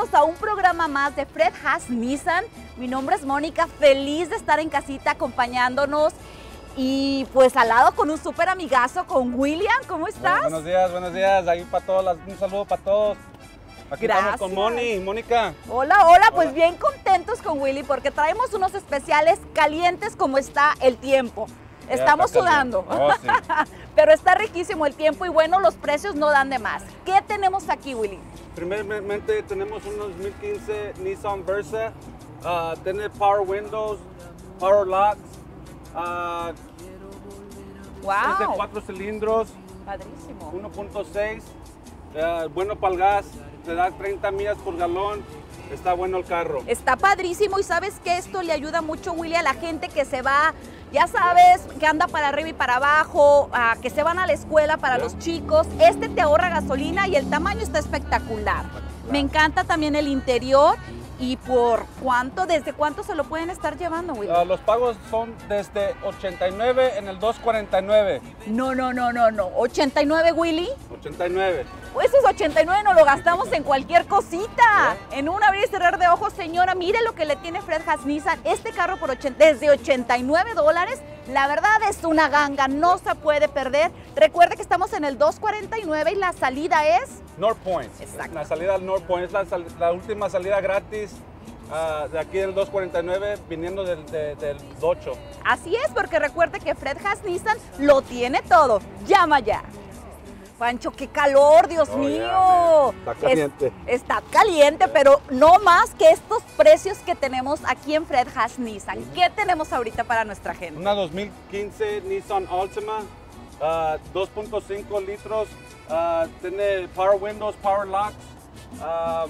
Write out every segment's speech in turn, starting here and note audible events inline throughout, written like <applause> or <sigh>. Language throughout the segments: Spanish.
bienvenidos a un programa más de Fred Has Nissan. Mi nombre es Mónica, feliz de estar en casita acompañándonos y pues al lado con un súper amigazo, con William, ¿cómo estás? buenos días, buenos días, ahí para todos, un saludo para todos. Aquí estamos con Moni, Mónica. Hola, hola, pues bien contentos con Willy porque traemos unos especiales calientes como está el tiempo. Estamos sudando. Oh, sí. <laughs> Pero está riquísimo el tiempo y bueno, los precios no dan de más. ¿Qué tenemos aquí, Willy? Primeramente tenemos un 2015 Nissan Versa. ah, tiene Power Windows, Power Locks. ah, es de ¡Wow! cuatro cilindros, Padrísimo. 1.6. ah, bueno para el gas, te da 30 millas por galón. Está bueno el carro. Está padrísimo y sabes que esto le ayuda mucho, Willy, a la gente que se va, ya sabes, que anda para arriba y para abajo, a que se van a la escuela para los chicos. Este te ahorra gasolina y el tamaño está espectacular. Me encanta también el interior y por cuánto, desde cuánto se lo pueden estar llevando, Willy. Ah, los pagos son desde 89 en el 249. No, no, no, no, no. 89, Willy. 89. Pues esos 89 nos lo gastamos en cualquier cosita. En un abrir y cerrar de ojos, señora, mire lo que le tiene Fred Haas Nissan. Este carro por 80 desde 89 dólares, la verdad es una ganga, no se puede perder. Recuerde que estamos en el 249 y la salida es... North Point. Exacto. La salida al North Point es la, última salida gratis ah, de aquí del 249 viniendo del, de- del 8. Así es, porque recuerde que Fred Haas Nissan lo tiene todo. Llama ya. Pancho, qué calor, Dios Oh, mío. ya, está Es- caliente. está caliente, pero no más que estos precios que tenemos aquí en Fred Haas Nissan. ¿Qué tenemos ahorita para nuestra gente? Una 2015 Nissan Altima, ah, 2.5 litros, ah, tiene Power Windows, Power Locks, ah,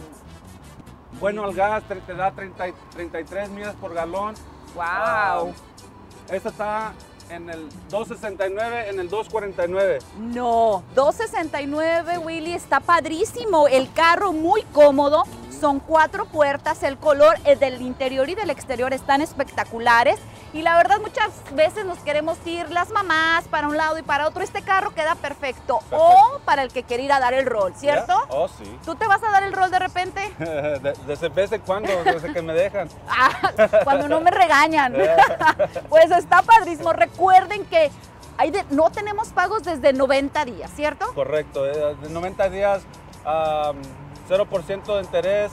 bueno al gas, te, da 30 y- 33 millas por galón. ¡Wow! Ah, esta está en el 269, en el 249. No, 269, Willy, está padrísimo. El carro muy cómodo. Son cuatro puertas, el color eh, del interior y del exterior están espectaculares. Y la verdad muchas veces nos queremos ir las mamás para un lado y para otro. Este carro queda perfecto. O para el que quiere ir a dar el rol, ¿cierto? Oh, sí. ¿Tú te vas a dar el rol de repente? <laughs> De- Desde vez en cuando, desde que me dejan. Ah, cuando no me regañan. <laughs> <laughs> pues está padrísimo. Recuerden que hay de- no tenemos pagos desde 90 días, ¿cierto? Correcto, eh, de 90 días, um, 0% de interés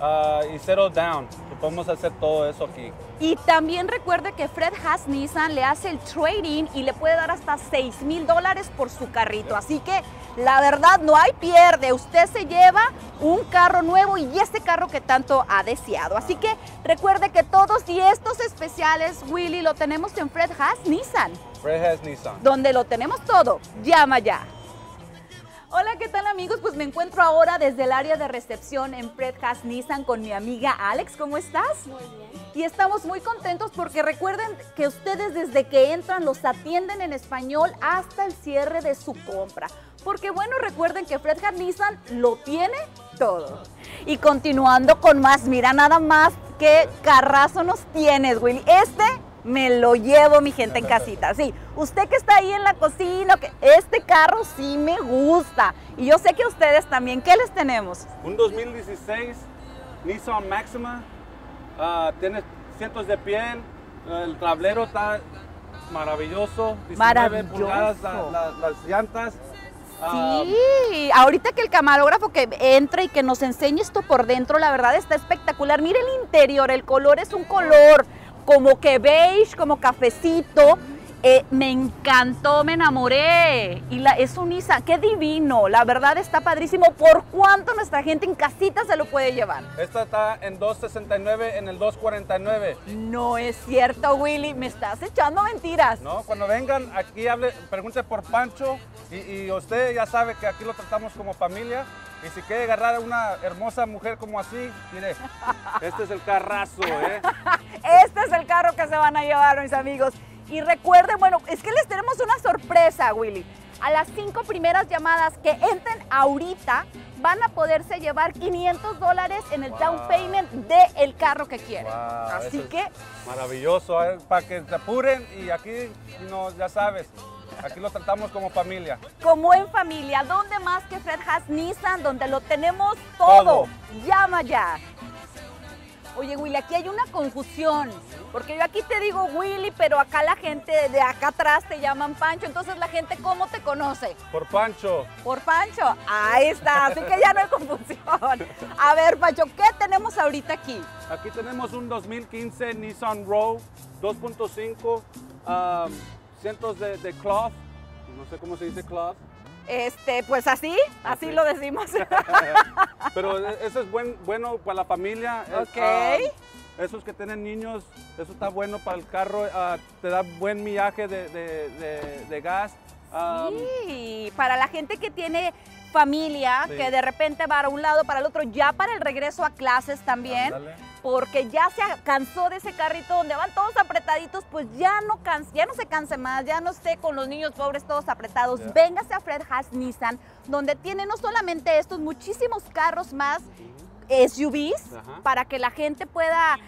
ah, y cero down. Y podemos hacer todo eso aquí. Y también recuerde que Fred Haas Nissan le hace el trading y le puede dar hasta 6 mil dólares por su carrito. Así que la verdad no hay pierde. Usted se lleva un carro nuevo y este carro que tanto ha deseado. Así que recuerde que todos y estos especiales, Willy, lo tenemos en Fred Haas Nissan, Fred has Nissan. donde lo tenemos todo. Llama ya. Hola, ¿qué tal amigos? Pues me encuentro ahora desde el área de recepción en Fred Haas Nissan con mi amiga Alex. ¿Cómo estás? Muy bien. Y estamos muy contentos porque recuerden que ustedes desde que entran los atienden en español hasta el cierre de su compra. Porque bueno, recuerden que Fred Hart Nissan lo tiene todo. Y continuando con más, mira nada más qué carrazo nos tienes, Willy. Este me lo llevo, mi gente en casita. Sí, usted que está ahí en la cocina, que este carro sí me gusta. Y yo sé que ustedes también. ¿Qué les tenemos? Un 2016 Nissan Maxima, ah, tiene cientos de piel, el tablero está maravilloso, 19 Maravilloso. pulgadas la- la- las llantas. ah, Sí, ahorita que el camarógrafo que entre y que nos enseñe esto por dentro, la verdad está espectacular. Mire el interior, el color es un color como que beige, como cafecito. Eh, me encantó, me enamoré. Y la, es un Nissan, qué divino. La verdad está padrísimo. ¿Por cuánto nuestra gente en casita se lo puede llevar? Esta está en 269, en el 249. No es cierto, Willy. Me estás echando mentiras. ¿no? Cuando vengan aquí, hable, pregunte por Pancho y, y usted ya sabe que aquí lo tratamos como familia. Y si quiere agarrar a una hermosa mujer como así, mire, <laughs> este es el carrazo, ¿eh? Este es el carro que se van a llevar, mis amigos. Y recuerden, bueno, es que les tenemos una sorpresa, Willy. A las cinco primeras llamadas que entren ahorita, van a poderse llevar 500 dólares en el down payment del carro que quieren. Wow, Así que Maravilloso, eh, para que te apuren y aquí, no, ya sabes, aquí lo tratamos como familia. como en familia, ¿dónde más que Fred Haas Nissan? Donde lo tenemos todo. Todo. Llama ya. Oye, Willy, aquí hay una confusión, porque yo aquí te digo Willy, pero acá la gente de acá atrás te llaman Pancho, entonces la gente, ¿cómo te conoce? Por Pancho, Por Pancho. Ahí está, así que ya no hay confusión. A ver, Pancho, ¿qué tenemos ahorita aquí? aquí tenemos un 2015 Nissan Rogue 2.5, um, cientos de, de cloth, no sé cómo se dice cloth, Este, pues así, así Así. lo decimos. <laughs> pero e- eso es buen, bueno para la familia. es, Ok. um, esos que tienen niños, eso está bueno para el carro, ah, te da buen millaje de, de- de- de gas. um, Sí, para la gente que tiene familia, Sí. que de repente va a un lado para el otro, ya para el regreso a clases también. Porque ya se cansó de ese carrito donde van todos apretaditos, pues ya no canse, ya no se canse más, ya no esté con los niños pobres todos apretados. Ya. Véngase a Fred Haas Nissan, donde tiene no solamente estos, muchísimos carros más SUVs Ajá. para que la gente pueda,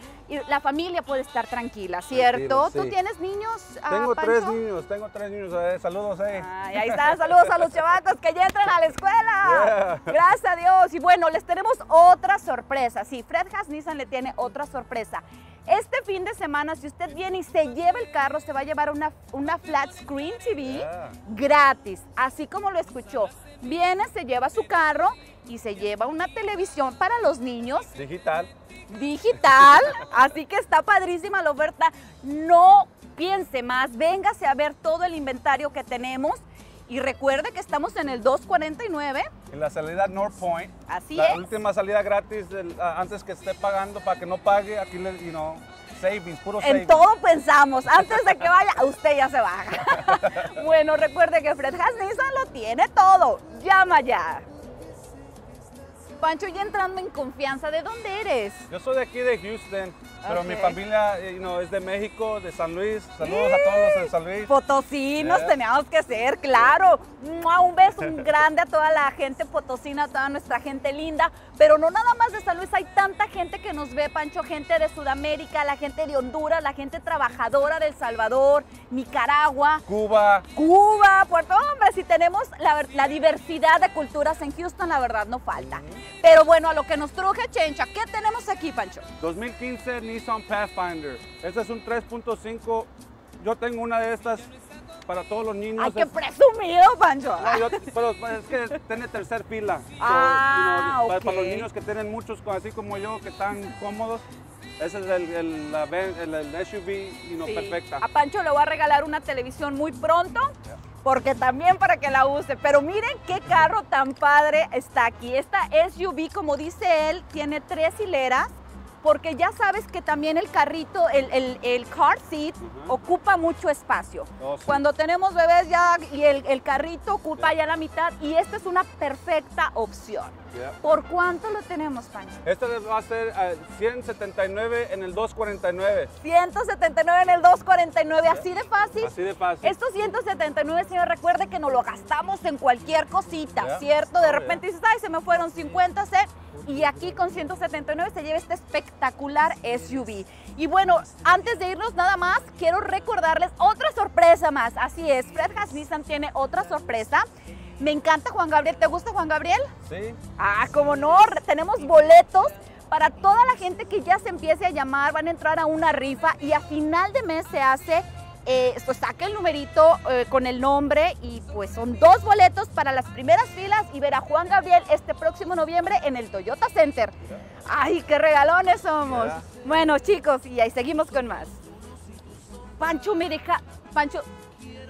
la familia puede estar tranquila, ¿cierto? ¿Tú tienes niños? ah, Tengo tres niños, tengo tres niños. eh, saludos, eh. Ay, ahí está, saludos a los chavacos que ya entran a la escuela. Yeah. Gracias a Dios. Y bueno, les tenemos otra sorpresa. Sí, Fred Haas Nissan le tiene otra sorpresa. Este fin de semana, si usted viene y se lleva el carro, se va a llevar una, una flat screen TV Yeah. gratis, así como lo escuchó. Viene, se lleva su carro y se lleva una televisión para los niños Digital. digital, <laughs> así que está padrísima la oferta. No piense más, véngase a ver todo el inventario que tenemos y recuerde que estamos en el 249. En la salida North Point. Así la es. última salida gratis del- antes que esté pagando para que no pague. Aquí, le, you know, savings, puro En savings. todo pensamos, antes de que <laughs> vaya, usted ya se baja. <laughs> bueno, recuerde que Fred Haas Nissan lo tiene todo. Llama ya. Pancho, ya entrando en confianza, ¿de dónde eres? Yo soy de aquí de Houston, pero mi familia eh, you know, es de México, de San Luis. Saludos a todos de San Luis. Potosinos Yeah. teníamos que ser, claro. Un beso un <laughs> grande a toda la gente potosina, a toda nuestra gente linda. Pero no nada más de San Luis, hay tanta gente que nos ve, Pancho, gente de Sudamérica, la gente de Honduras, la gente trabajadora de El Salvador, Nicaragua. Cuba. Cuba, Puerto Hombre, si tenemos la, ver- la diversidad de culturas en Houston, la verdad no falta. Pero bueno, a lo que nos truje Chencha, ¿qué tenemos aquí, Pancho? 2015 Nissan Pathfinder. Este es un 3.5. Yo tengo una de estas para todos los niños. ¡Ay, qué Es- presumido, Pancho! No, yo- pero es que tiene tercer fila. <laughs> So, Ah, you know, para, los niños que tienen muchos, así como yo, que están cómodos, ese es el, el, la ven- el- el SUV you know, Sí. perfecta. A Pancho le voy a regalar una televisión muy pronto, porque también para que la use. Pero miren qué carro tan padre está aquí. Esta SUV, como dice él, tiene tres hileras. Porque ya sabes que también el carrito, el, car seat, ocupa mucho espacio. Oh, sí. Cuando tenemos bebés ya y el, el carrito ocupa ya la mitad y esta es una perfecta opción. Yeah. ¿Por cuánto lo tenemos, Pancho? Este va a ser eh, 179 en el 249. 179 en el 249, así de fácil. Así de fácil. Estos 179, señor, recuerde que nos lo gastamos en cualquier cosita. ¿cierto? De Oh, repente dices, ay, se me fueron 50 C. Y aquí con 179 se lleva este espectacular SUV. Y bueno, antes de irnos nada más, quiero recordarles otra sorpresa más. Así es, Fred Haas Nissan tiene otra sorpresa. Me encanta Juan Gabriel. ¿Te gusta Juan Gabriel? Sí. Ah, como no, tenemos boletos para toda la gente que ya se empiece a llamar, van a entrar a una rifa y a final de mes se hace, eh, pues saque el numerito eh, con el nombre y pues son dos boletos para las primeras filas y ver a Juan Gabriel este próximo noviembre en el Toyota Center. ¡Ay, qué regalones somos! Bueno, chicos, y ahí seguimos con más. Pancho me deja, Pancho,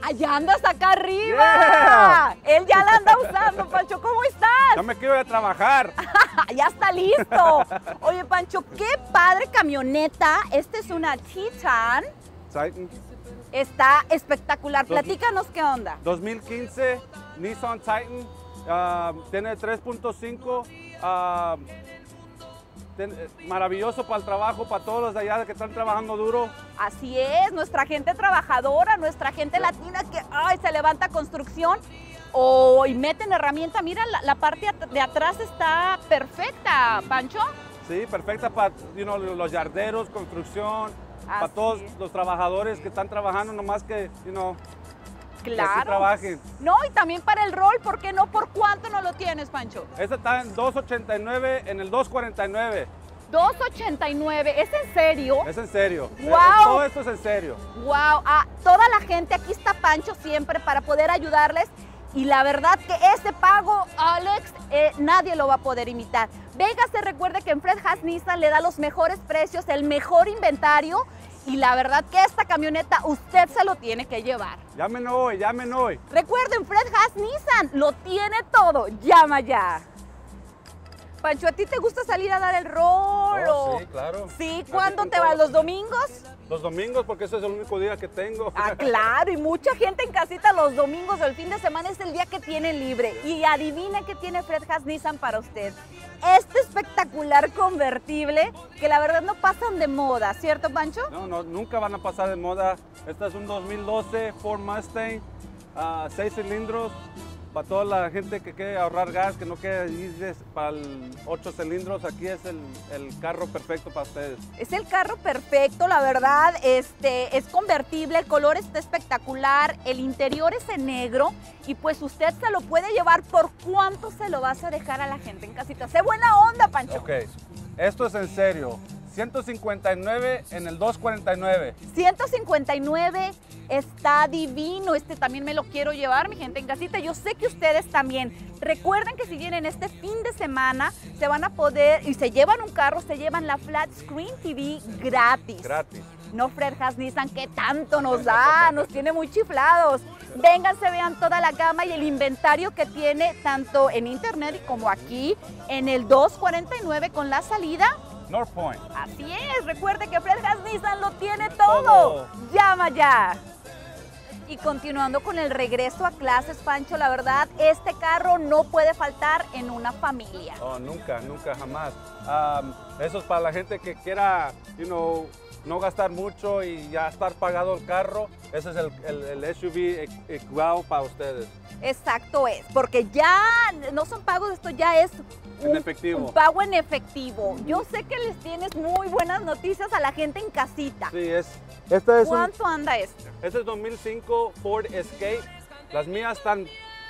allá andas acá arriba. Él ya la anda usando, Pancho, ¿cómo estás? Ya me quiero ir a trabajar. <laughs> ya está listo. Oye, Pancho, qué padre camioneta. Esta es una Titan. Titan. Está espectacular. Dos- Platícanos qué onda. 2015 Nissan Titan. ah, tiene 3.5. ah, ten- eh, maravilloso para el trabajo, para todos los de allá que están trabajando duro. Así es, nuestra gente trabajadora, nuestra gente latina que ay, se levanta construcción. o y meten herramienta. Mira, la, la parte de atrás está perfecta, Pancho. Sí, perfecta para you know, los yarderos, construcción, para Así todos es. los trabajadores que están trabajando, nomás que, you know, que así Claro. trabajen. No, y también para el rol, ¿por qué no? ¿Por cuánto no lo tienes, Pancho? Esta está en 2.89, en el 2.49. 2.89, ¿es en serio? Es en serio. Eh, ¡Guau! Todo esto es en serio. Wow, a toda la gente, aquí está Pancho siempre para poder ayudarles. Y la verdad que ese pago, Alex, eh, nadie lo va a poder imitar. Venga, se recuerde que en Fred Haas Nissan le da los mejores precios, el mejor inventario. Y la verdad que esta camioneta usted se lo tiene que llevar. Llamen hoy, llamen hoy. Recuerden, Fred Haas Nissan lo tiene todo. Llama ya. Pancho, ¿a ti te gusta salir a dar el rol? Oh, sí, claro. Sí, ¿cuándo te vas? ¿Los domingos? Los domingos, porque ese es el único día que tengo. Ah, <laughs> claro, y mucha gente en casita los domingos o el fin de semana es el día que tiene libre. Y adivina qué tiene Fred Haas Nissan para usted. Este espectacular convertible que la verdad no pasan de moda, ¿cierto, Pancho? No, no, nunca van a pasar de moda. Este es un 2012 Ford Mustang, ah, seis cilindros. Para toda la gente que quiere ahorrar gas, que no quiere ir para el 8 cilindros, aquí es el, el carro perfecto para ustedes. Es el carro perfecto, la verdad, este, es convertible, el color está espectacular, el interior es en negro y pues usted se lo puede llevar por cuánto se lo vas a dejar a la gente en casita. Sé buena onda, Pancho. Ok, esto es en serio. 159 en el 249. 159 está divino. Este también me lo quiero llevar, mi gente en casita. Yo sé que ustedes también. Recuerden que si vienen este fin de semana, se van a poder, y se llevan un carro, se llevan la Flat Screen TV gratis. Gratis. No Fred Haas Nissan, que tanto nos da, <laughs> nos tiene muy chiflados. Vénganse, vean toda la gama y el inventario que tiene tanto en internet como aquí en el 249 con la salida North Point. Así es, recuerde que Fred Gas Nissan lo tiene todo. Todo. Llama ya. Y continuando con el regreso a clases, Pancho, la verdad, este carro no puede faltar en una familia. Oh, nunca, nunca, jamás. Am, eso es para la gente que quiera, you know, no gastar mucho y ya estar pagado el carro. Ese es el, el- el SUV e- equal para ustedes. Exacto es, porque ya no son pagos, esto ya es En efectivo. un pago en efectivo. Yo sé que les tienes muy buenas noticias a la gente en casita. Sí, es. Este es un, ¿Cuánto anda esto? este es 2005 Ford Escape. Las mías están,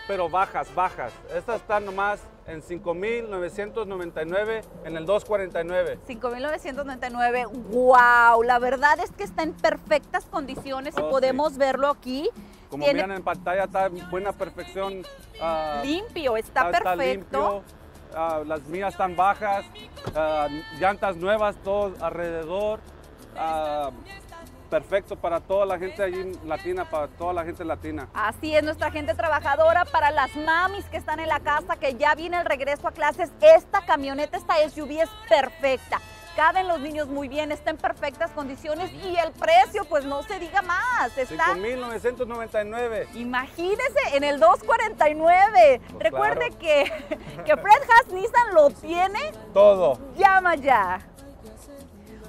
pero bajas, bajas. Estas están nomás en 5,999 en el 249. 5.999. ¡Wow! La verdad es que está en perfectas condiciones y Oh, sí. podemos verlo aquí. Como Tiene miran en pantalla, está en buena perfección. ah, limpio, está, está perfecto. limpio, ah, las mías están bajas, ah, llantas nuevas, todo alrededor. Perfecto para toda la gente allí latina, para toda la gente latina. Así es nuestra gente trabajadora, para las mamis que están en la casa, que ya viene el regreso a clases, esta camioneta, esta SUV es perfecta. Caben los niños muy bien, está en perfectas condiciones y el precio, pues no se diga más, está 5,999. Imagínese en el 249. Pues Recuerde claro. que, <laughs> que Fred Haas Nissan lo tiene. Todo. Llama ya.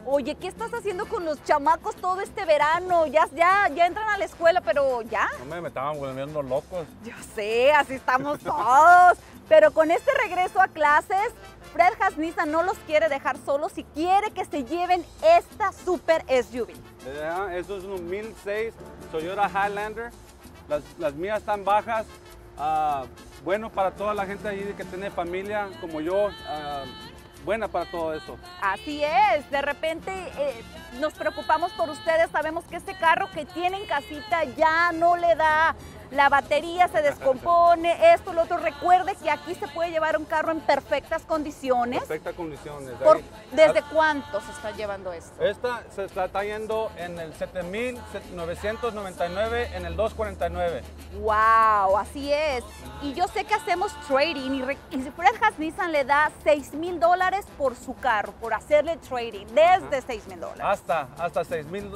Oye, ¿qué estás haciendo con los chamacos todo este verano? Ya, ya, ya entran a la escuela, pero ya. No me, me estaban volviendo locos. Yo sé, así estamos todos. Pero con este regreso a clases, Fred Haas Nissan no los quiere dejar solos y quiere que se lleven esta super SUV. Ya, Eso es un 2006 Toyota Highlander. Las, las mías están bajas. ah, bueno para toda la gente allí que tiene familia como yo. ah, buena para todo eso. Así es, de repente eh, nos preocupamos por ustedes, sabemos que este carro que tienen casita ya no le da, la batería se descompone, <laughs> esto, lo otro. Recuerde que aquí se puede llevar un carro en perfectas condiciones. Perfectas condiciones. Por- ¿Desde cuánto se está llevando esto? Esta se está yendo en el 7,999 en el 249. Wow, así es. Y yo sé que hacemos trading y, re- y Fred Haas Nissan le da 6 mil dólares por su carro, por hacerle trading, desde 6 mil dólares. Hasta, hasta 6 mil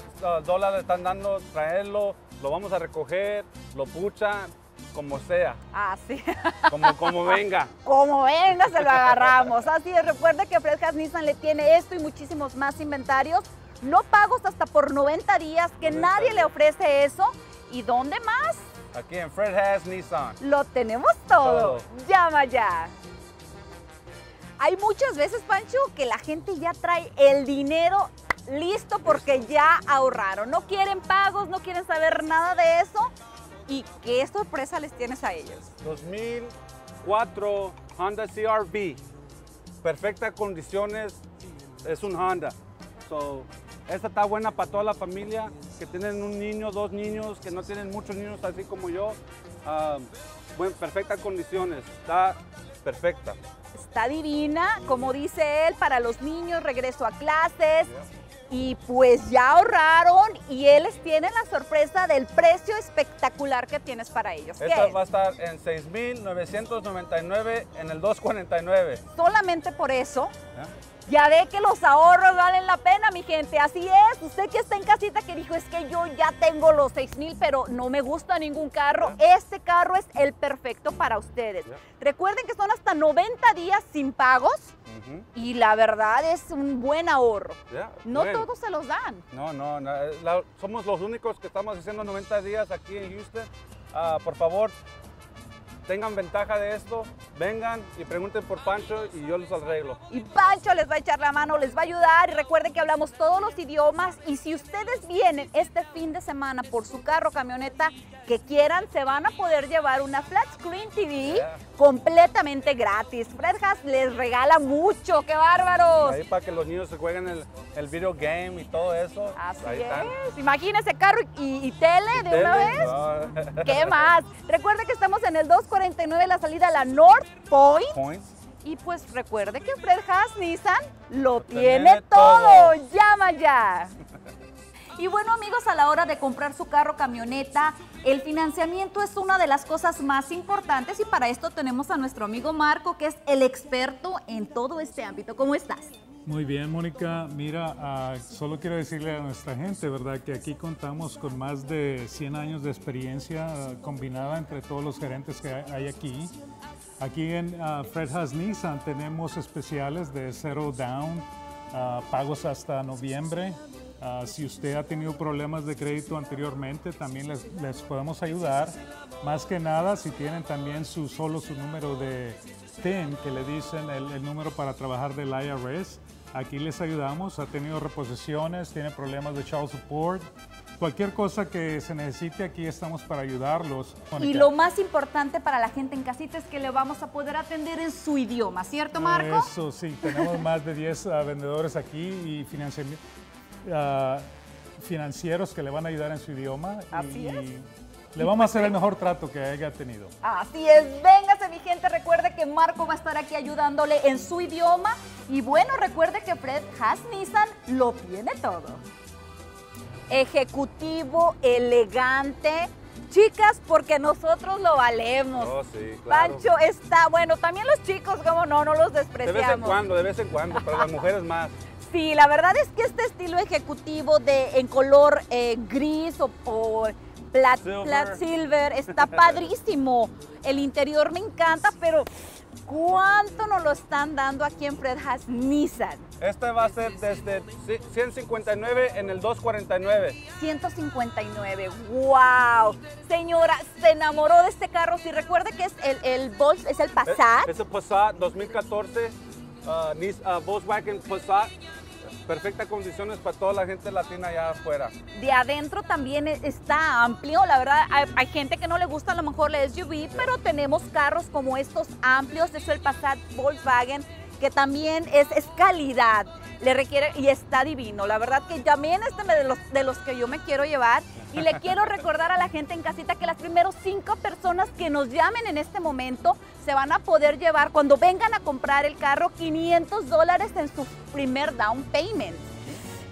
dólares están dando traerlo, lo vamos a recoger, lo puchan, como sea, Así. <laughs> como, como venga. Como venga, se lo agarramos. Así es, recuerde que Fred Haas Nissan le tiene esto y muchísimos más inventarios. No pagos hasta por 90 días, que 90 nadie le ofrece eso. ¿Y dónde más? Aquí en Fred Has Nissan. Lo tenemos todo. Todo. Llama ya. Hay muchas veces, Pancho, que la gente ya trae el dinero listo porque ya ahorraron. No quieren pagos, no quieren saber nada de eso. ¿Y qué sorpresa les tienes a ellos? 2004 Honda CRV. Perfectas condiciones. Es un Honda. So, esta está buena para toda la familia que tienen un niño, dos niños, que no tienen muchos niños así como yo. Ah, buen, perfectas condiciones. Está perfecta. Está divina, como dice él, para los niños, regreso a clases. Y pues ya ahorraron y él les tiene la sorpresa del precio espectacular que tienes para ellos. ¿Qué Esta es? va a estar en 6,999 en el 249. Solamente por eso. Ya ve que los ahorros valen la pena, mi gente. Así es. Usted que está en casita que dijo, es que yo ya tengo los 6 mil, pero no me gusta ningún carro. Este carro es el perfecto para ustedes. Recuerden que son hasta 90 días sin pagos y la verdad es un buen ahorro. No todos se los dan. No, no, no, la- somos los únicos que estamos haciendo 90 días aquí en Houston. Ah, por favor, tengan ventaja de esto, vengan y pregunten por Pancho y yo los arreglo. Y Pancho les va a echar la mano, les va a ayudar. Y recuerden que hablamos todos los idiomas. Y si ustedes vienen este fin de semana por su carro, camioneta que quieran, se van a poder llevar una flat screen TV Yeah. completamente gratis. Fred Haas les regala mucho, qué bárbaros. Ahí para que los niños se jueguen el, el video game y todo eso. Así ahí están. es. Imagínense carro y, y tele de una vez. no. ¿Qué más? Recuerde que estamos en el 249, la salida a la North Point. Points. Y pues recuerde que Fred Haas Nissan lo tiene tiene todo. todo. Llama ya. <laughs> Y bueno amigos, a la hora de comprar su carro camioneta, el financiamiento es una de las cosas más importantes y para esto tenemos a nuestro amigo Marco, que es el experto en todo este ámbito. ¿Cómo estás? Muy bien, Mónica. Mira, ah, solo quiero decirle a nuestra gente, ¿verdad?, que aquí contamos con más de 100 años de experiencia ah, combinada entre todos los gerentes que hay aquí. Aquí en ah, Fred Has Nissan tenemos especiales de zero down, ah, pagos hasta noviembre. Ah, si usted ha tenido problemas de crédito anteriormente, también les, les podemos ayudar. Más que nada, si tienen también su, solo su número de TIN, que le dicen el, el número para trabajar del IRS, aquí les ayudamos. Ha tenido reposiciones, tiene problemas de child support. Cualquier cosa que se necesite, aquí estamos para ayudarlos. Y lo más importante para la gente en casita es que le vamos a poder atender en su idioma, ¿cierto Marco? Eso sí, tenemos más de 10 ah, vendedores aquí y ah, financieros que le van a ayudar en su idioma. Así y es. Le vamos a hacer el mejor trato que haya tenido. Así es, véngase mi gente, recuerde que Marco va a estar aquí ayudándole en su idioma y bueno, recuerde que Fred Haas Nissan lo tiene todo. Ejecutivo, elegante, chicas, porque nosotros lo valemos. Oh, sí, claro. Pancho está, bueno, también los chicos, como no, no los De vez en despreciamos. cuando, de vez en cuando, pero las mujeres más. Sí, la verdad es que este estilo ejecutivo de en color eh, gris o, o plat, Silver. plat silver está padrísimo. <laughs> El interior me encanta, pero ¿cuánto nos lo están dando aquí en Fred Haas Nissan? Este va a ser desde 159 en el 249. 159, wow. Señora, se enamoró de este carro. Si recuerda que es el, el Volks, es el Passat. Es el Passat 2014, ah, Nis- ah, Volkswagen Passat. Perfectas condiciones para toda la gente latina allá afuera. De adentro también e- está amplio, la verdad hay, gente que no le gusta a lo mejor la SUV, pero tenemos carros como estos amplios, es el Passat Volkswagen, que también es calidad, le requiere y está divino. La verdad que también este de los, de los que yo me quiero llevar y le quiero recordar a la gente en casita que las primeros cinco personas que nos llamen en este momento se van a poder llevar cuando vengan a comprar el carro 500 dólares en su primer down payment.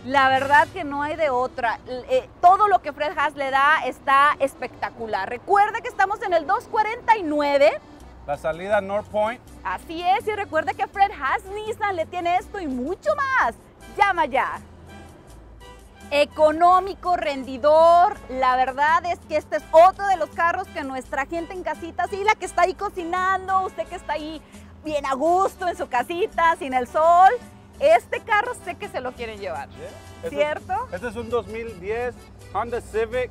La verdad que no hay de otra. Eh, todo lo que Fred Haas le da está espectacular. Recuerde que estamos en el 249. La salida North Point, Así es, y recuerde que Fred Haas Nissan le tiene esto y mucho más. Llama ya. Económico, rendidor. La verdad es que este es otro de los carros que nuestra gente en casita, sí, la que está ahí cocinando, usted que está ahí bien a gusto en su casita, sin el sol. Este carro sé que se lo quieren llevar. Este es- ¿Cierto? Este es un 2010 Honda Civic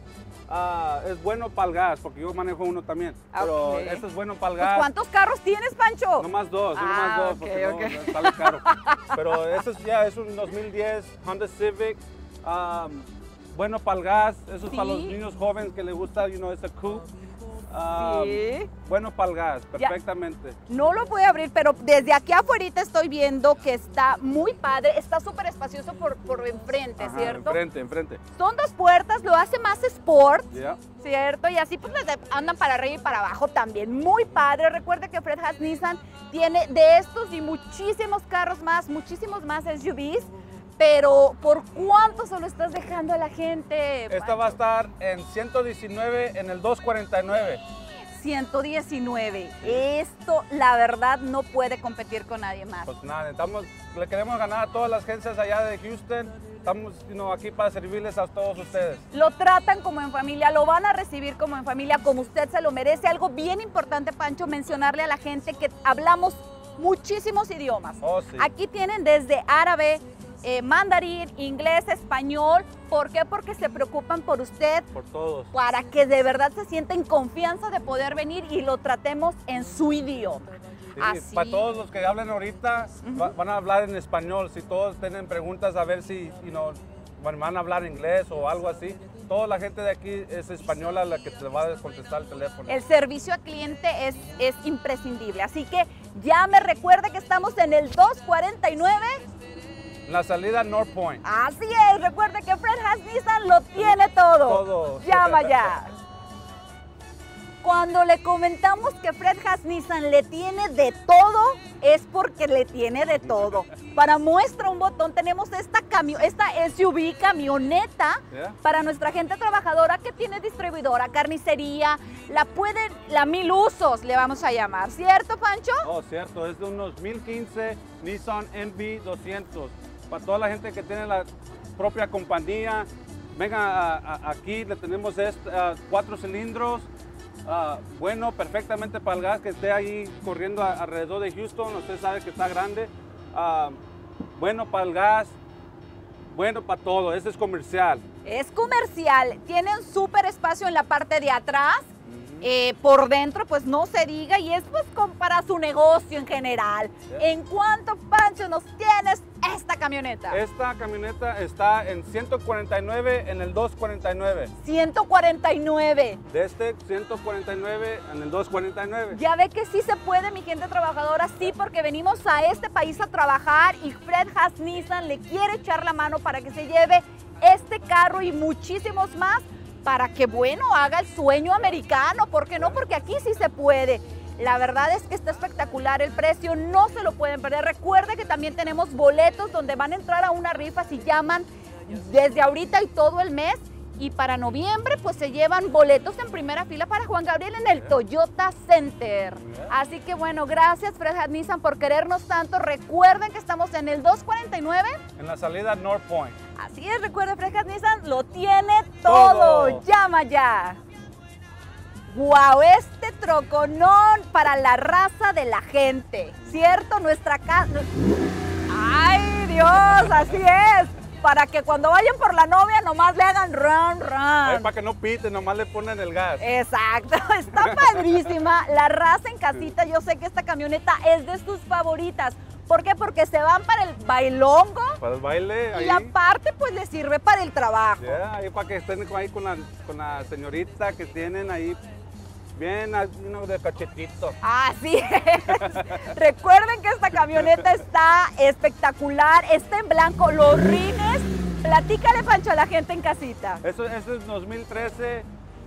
ah, es bueno para el gas, porque yo manejo uno también. Pero Ok. este es bueno para el Pues, gas. ¿Cuántos carros tienes, Pancho? No más dos, no Ah, más dos, porque no, ok. no sale caro. <laughs> Pero este es, ya es un 2010 Honda Civic. um, bueno para el gas, eso es para los niños jóvenes que les gusta, you know, ese coupe. Sí. Bueno para el gas, Ya. perfectamente. No lo voy a abrir, pero desde aquí afuera estoy viendo que está muy padre, está súper espacioso por, por enfrente, Ajá, ¿cierto? Enfrente, enfrente. Son dos puertas, lo hace más sport. ¿cierto? Y así pues andan para arriba y para abajo también. Muy padre. Recuerde que Fred Haas Nissan tiene de estos y muchísimos carros más, muchísimos más SUVs. Pero ¿por cuánto se lo estás dejando a la gente? Esta va a estar en 119 en el 249. 119. Esto, la verdad, no puede competir con nadie más. Pues nada, estamos, le queremos ganar a todas las agencias allá de Houston. Estamos aquí para servirles a todos ustedes. Lo tratan como en familia, lo van a recibir como en familia, como usted se lo merece. Algo bien importante, Pancho, mencionarle a la gente que hablamos muchísimos idiomas. Oh, sí. Aquí tienen desde árabe, eh, mandarín, inglés, español. ¿Por qué? Porque se preocupan por usted, Por todos. para que de verdad se sienta en confianza de poder venir y lo tratemos en su idioma. Sí, Así. Para todos los que hablan ahorita, va- van a hablar en español. Si todos tienen preguntas, a ver si you know, van a hablar inglés o algo así. Toda la gente de aquí es española la que te va a contestar el teléfono. El servicio a cliente es, es imprescindible. Así que ya me recuerde que estamos en el 249. La salida North Point. Así es, recuerde que Fred Haas Nissan lo tiene todo. Todo. Llama ya. Cuando le comentamos que Fred Haas Nissan le tiene de todo, es porque le tiene de todo. Para muestra un botón tenemos esta, esta SUV camioneta Yeah. para nuestra gente trabajadora que tiene distribuidora, carnicería, la pueden, la mil usos le vamos a llamar, ¿cierto Pancho? Oh, cierto, es de un 2015 Nissan NV200. Para toda la gente que tiene la propia compañía, venga a- a- aquí, le tenemos este, cuatro cilindros. bueno, perfectamente para el gas que esté ahí corriendo a- alrededor de Houston. Usted sabe que está grande. bueno para el gas, bueno para todo. Este es comercial. Es comercial, tiene un súper espacio en la parte de atrás. eh, por dentro, pues no se diga, y es pues con- para su negocio en general. Yeah. ¿En cuánto, Pancho, nos tienes esta camioneta? Esta camioneta está en 149 en el 249. 149. De este 149 en el 249. Ya ve que sí se puede, mi gente trabajadora, sí, porque venimos a este país a trabajar y Fred Haas Nissan le quiere echar la mano para que se lleve este carro y muchísimos más para que, bueno, haga el sueño americano. ¿Por qué no? Porque aquí sí se puede. La verdad es que está espectacular el precio, no se lo pueden perder. Recuerde que también tenemos boletos donde van a entrar a una rifa si llaman desde ahorita y todo el mes. Y para noviembre, pues se llevan boletos en primera fila para Juan Gabriel en el Toyota Center. Así que bueno, gracias Fred Nissan por querernos tanto. Recuerden que estamos en el 249. En la salida North Point. Así es, recuerden Fred Nissan lo tiene todo. Todo. Llama ya. Wow, este troconón para la raza de la gente, ¿cierto? Nuestra casa. Ay, Dios, así es. Para que cuando vayan por la novia nomás le hagan run, run. para que no pite, nomás le ponen el gas. Exacto, <laughs> está padrísima. La raza en casita, yo sé que esta camioneta es de sus favoritas. ¿Por qué? Porque se van para el bailongo Para el baile, ahí. y aparte pues les sirve para el trabajo. Ya, ahí para que estén ahí con la, con la señorita que tienen ahí bien así, ¿no? de cachetito. Así es. <laughs> Recuerden que esta camioneta está espectacular, está en blanco, los rines. Platícale, Pancho, a la gente en casita. Eso, eso es 2013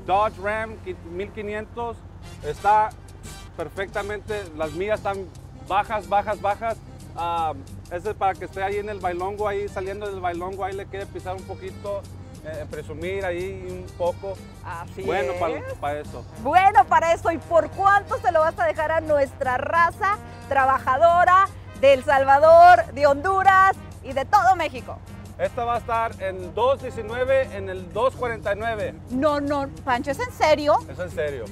Dodge Ram 1500. Está perfectamente, las millas están bajas, bajas, bajas. Ah, ese es para que esté ahí en el bailongo, ahí saliendo del bailongo, ahí le quiere pisar un poquito, eh, presumir ahí un poco. Así bueno es. para, para eso. Bueno, para eso, ¿y por cuánto se lo vas a dejar a nuestra raza trabajadora de El Salvador, de Honduras y de todo México? Esta va a estar en 219 en el 249. No, no, Pancho, ¿es en serio? Es en serio.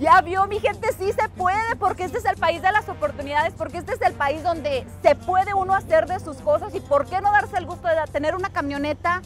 Ya vio, mi gente, sí se puede, porque este es el país de las oportunidades, porque este es el país donde se puede uno hacer de sus cosas y por qué no darse el gusto de tener una camioneta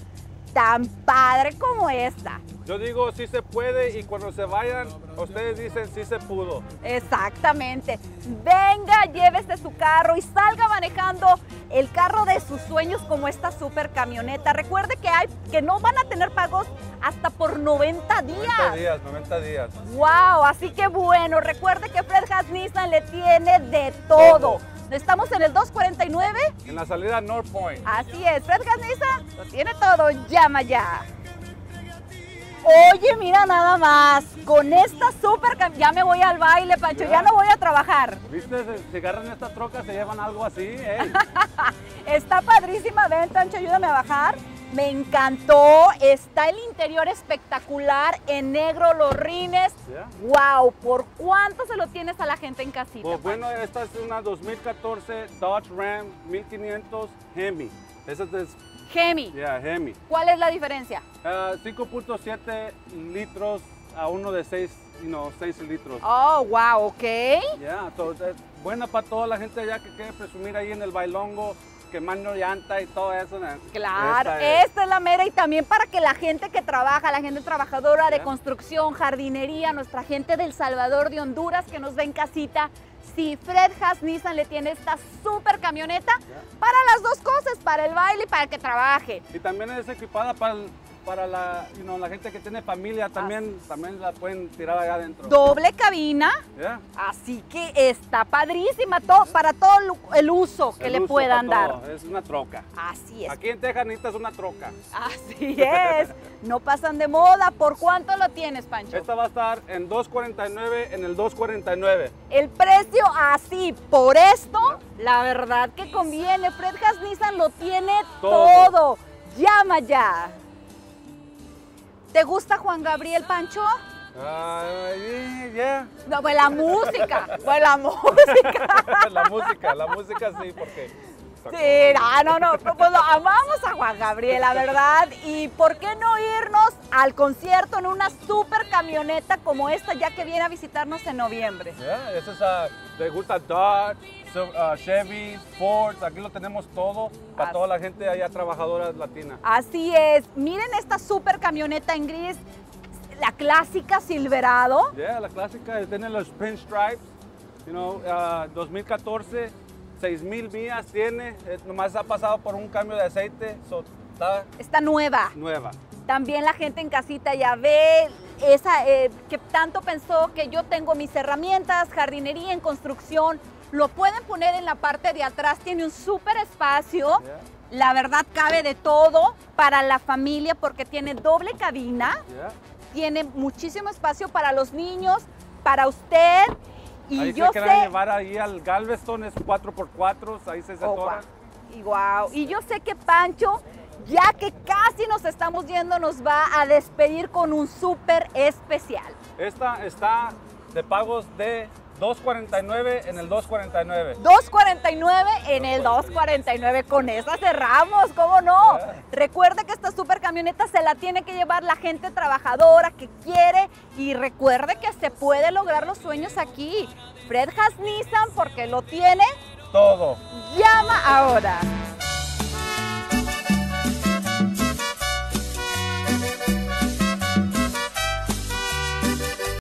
tan padre como esta. Yo digo sí se puede y cuando se vayan, ustedes dicen sí se pudo. Exactamente. Venga, llévese su carro y salga manejando el carro de sus sueños como esta super camioneta. Recuerde que hay que no van a tener pagos hasta por 90 días. 90 días, 90 días. Wow, así que bueno, recuerde que Fred Haas Nissan le tiene de todo. Estamos en el 249. En la salida North Point. Así es, Fred Haas Nissan lo tiene todo. Llama ya. Oye, mira nada más, con esta super ya me voy al baile, Pancho, ya no voy a trabajar. ¿Viste? Se, se agarran esta troca, se llevan algo así, ¿eh? <laughs> Está padrísima, ven, Pancho, ayúdame a bajar. Me encantó, está el interior espectacular, en negro los rines. Wow, ¿por cuánto se lo tienes a la gente en casita? Pues bueno, esta es una 2014 Dodge Ram 1500 Hemi. Esa es, Gemi, ya, Hemi. ¿cuál es la diferencia? Ah, 5.7 litros a uno de 6, you know, 6 litros. Oh, wow, ok. Ya, so, buena para toda la gente allá que quiere presumir ahí en el bailongo, quemando llanta y todo eso. ¿no? Claro, Esta es. esta es la mera y también para que la gente que trabaja, la gente trabajadora de construcción, jardinería, nuestra gente del Salvador, de Honduras que nos ve en casita, si Fred Haas Nissan le tiene esta super camioneta para las dos cosas, para el baile y para que trabaje. Y también es equipada para, el- para la, you know, la gente que tiene familia, también, también la pueden tirar allá adentro. Doble cabina, así que está padrísima todo, para todo el- uso que El le uso puedan dar. todo, Es una troca. Así es. Aquí en Texas necesitas una troca. Así es. No pasan de moda. ¿Por cuánto lo tienes, Pancho? Esta va a estar en 2.49 en el 2.49. El precio así, por esto, la verdad que conviene. Fred Haas Nissan lo tiene todo. Todo. Llama ya. ¿Te gusta Juan Gabriel Pancho? Ay, ya. No, pues la música, pues la <laughs> música. la música, la música sí, porque. Sí, no, no, no, pues lo amamos a Juan Gabriel, la verdad. Y por qué no irnos al concierto en una super camioneta como esta, ya que viene a visitarnos en noviembre. Ya, eso es, ah, te gusta Dodge, so- ah, Chevy, Ford, aquí lo tenemos todo para Así. toda la gente allá trabajadora latina. Así es. Miren esta super camioneta en gris, la clásica Silverado. Ya, la clásica, tiene los pinstripes, you know, ah, 2014, 6000 millas tiene, eh, nomás ha pasado por un cambio de aceite, so, está Está nueva. nueva. También la gente en casita ya ve esa eh, que tanto pensó que yo tengo mis herramientas, jardinería en construcción. Lo pueden poner en la parte de atrás, tiene un súper espacio. La verdad cabe de todo para la familia porque tiene doble cabina, tiene muchísimo espacio para los niños, para usted. Y ahí yo se quieren sé llevar ahí al Galveston, es 4x4, ahí se Oh, guau. Y guau. Y yo sé que Pancho, ya que casi nos estamos yendo, nos va a despedir con un súper especial. Esta está de pagos de 2.49 en el 2.49. 249 en el 249. Con esa cerramos, ¿cómo no? Recuerde que esta super camioneta se la tiene que llevar la gente trabajadora que quiere y recuerde que se puede lograr los sueños aquí. Fred Haas Nissan porque lo tiene. Todo. Llama ahora.